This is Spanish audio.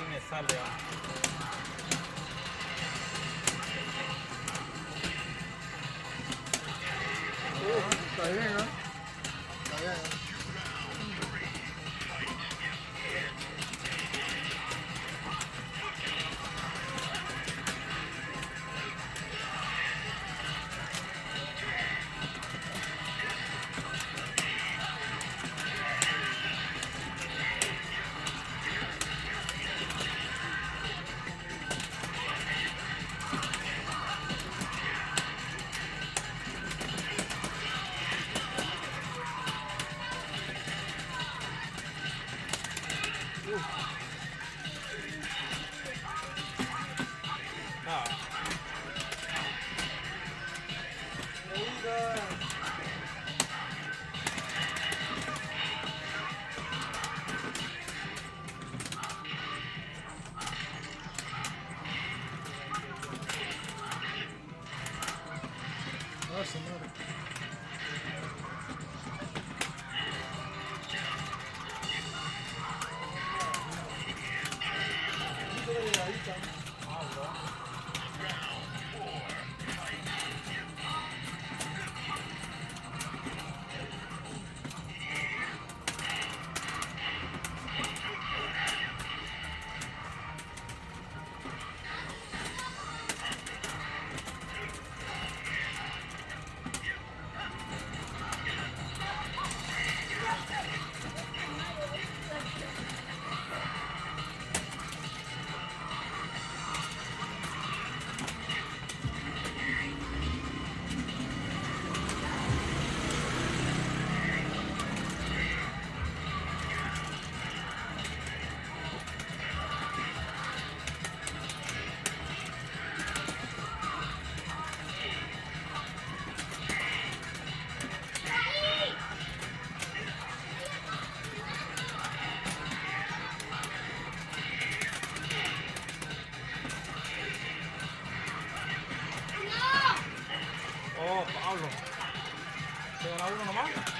Aquí me sale. ah. Está bien, ¿no? Señor. Pablo. ¿Se gana uno nomás?